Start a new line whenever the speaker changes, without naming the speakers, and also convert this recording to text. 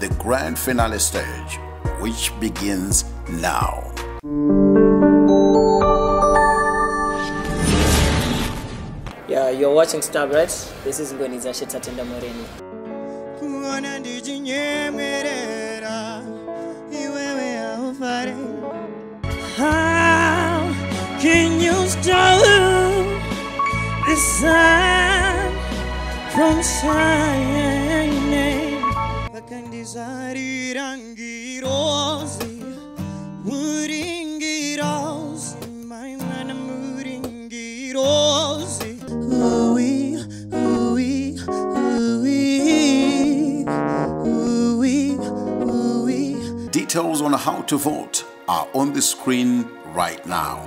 The grand finale stage, which begins now.
Yeah, you're watching StarBrite. This is Ngoniza Shetatenda Moreni.
kuona ndichinyemerera iwewe haufare How can you stop the sun from shining vakandizarira ngirozi muringirozi mai mwana muringirozi Ooh-wee, ooh-wee, ooh-wee, ooh-wee, ooh-wee.
Details on how to vote are on the screen right now.